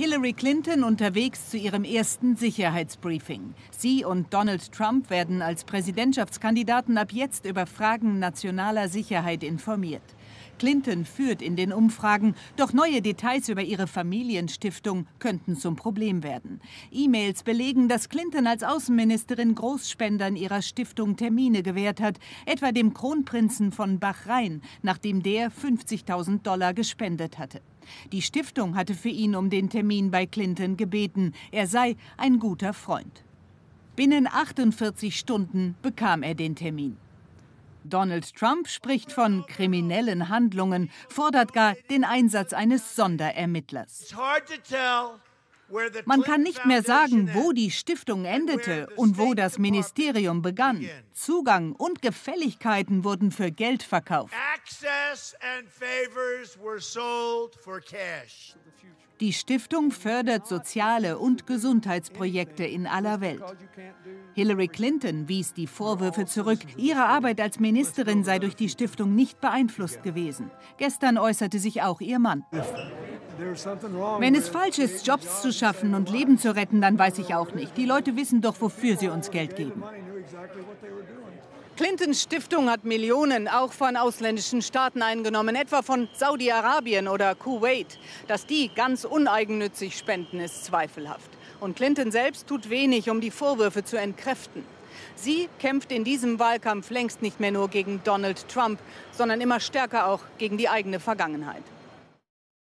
Hillary Clinton unterwegs zu ihrem ersten Sicherheitsbriefing. Sie und Donald Trump werden als Präsidentschaftskandidaten ab jetzt über Fragen nationaler Sicherheit informiert. Clinton führt in den Umfragen, doch neue Details über ihre Familienstiftung könnten zum Problem werden. E-Mails belegen, dass Clinton als Außenministerin Großspendern ihrer Stiftung Termine gewährt hat, etwa dem Kronprinzen von Bahrain, nachdem der 50.000 Dollar gespendet hatte. Die Stiftung hatte für ihn um den Termin bei Clinton gebeten. Er sei ein guter Freund. Binnen 48 Stunden bekam er den Termin. Donald Trump spricht von kriminellen Handlungen, fordert gar den Einsatz eines Sonderermittlers. Man kann nicht mehr sagen, wo die Stiftung endete und wo das Ministerium begann. Zugang und Gefälligkeiten wurden für Geld verkauft. Die Stiftung fördert soziale und Gesundheitsprojekte in aller Welt. Hillary Clinton wies die Vorwürfe zurück, ihre Arbeit als Ministerin sei durch die Stiftung nicht beeinflusst gewesen. Gestern äußerte sich auch ihr Mann. Wenn es falsch ist, Jobs zu schaffen und Leben zu retten, dann weiß ich auch nicht. Die Leute wissen doch, wofür sie uns Geld geben. Clintons Stiftung hat Millionen auch von ausländischen Staaten eingenommen, etwa von Saudi-Arabien oder Kuwait. Dass die ganz uneigennützig spenden, ist zweifelhaft. Und Clinton selbst tut wenig, um die Vorwürfe zu entkräften. Sie kämpft in diesem Wahlkampf längst nicht mehr nur gegen Donald Trump, sondern immer stärker auch gegen die eigene Vergangenheit.